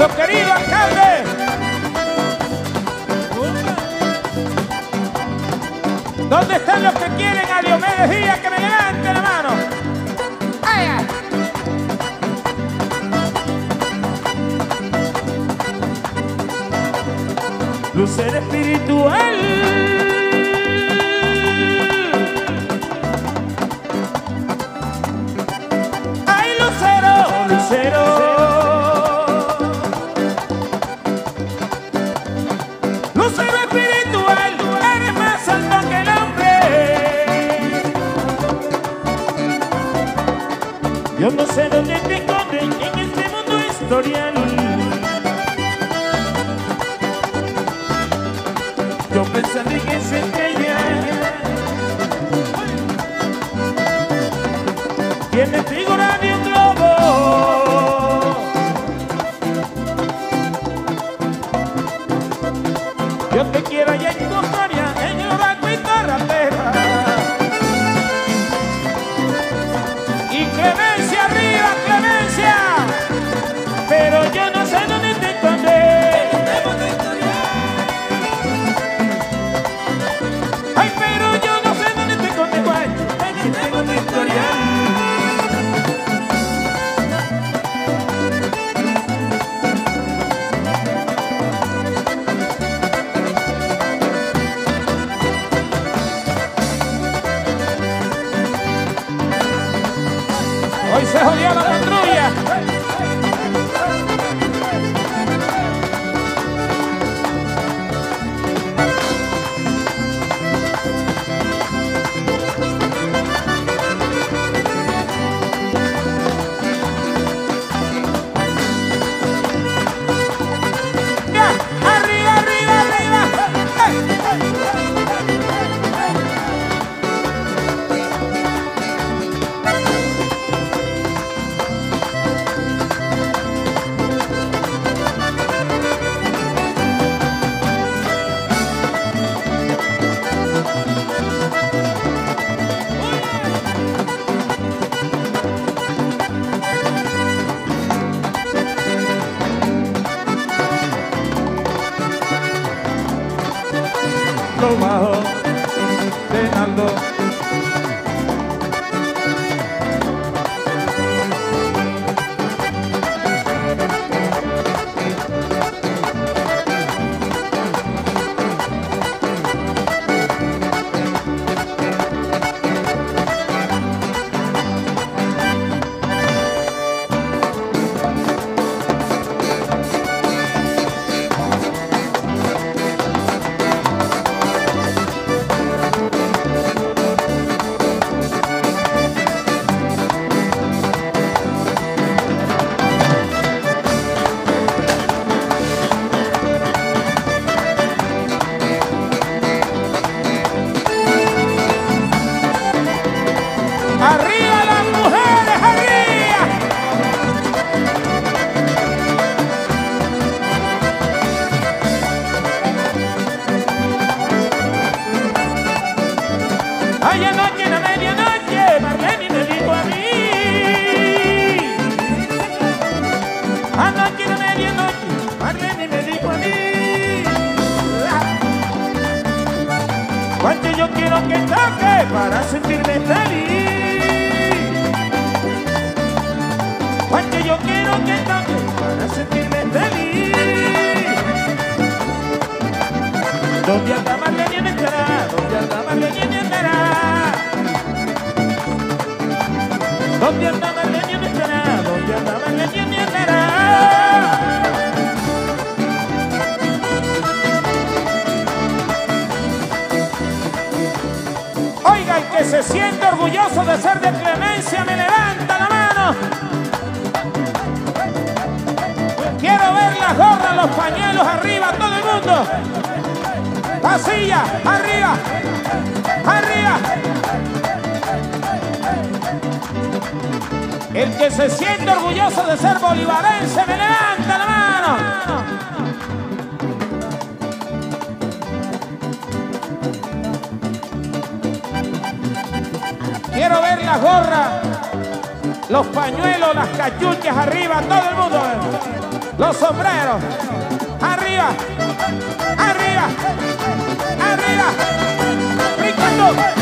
nuestro querido alcalde. ¿Dónde están los que quieren a Diomedes Díaz que me levante la mano? ¡Ay, ay! Lucer espiritual sé dónde te escondes en este mundo historial. Yo pensando en esa estrella Tiene figura de Hoy se bajo de quiero que toque para sentirme feliz. Cuánto yo quiero que toque para sentirme feliz. ¿Dónde anda Marlene estará? ¿Dónde anda Marlene estará? ¿Dónde anda se siente orgulloso de ser de Clemencia, me levanta la mano. Quiero ver las gorras, los pañuelos arriba, todo el mundo. Pasilla, arriba, arriba. El que se siente orgulloso de ser bolivarense, me levanta la mano. Las gorras, los pañuelos, las cachuchas arriba, todo el mundo. Los sombreros, arriba, arriba, arriba, brincando,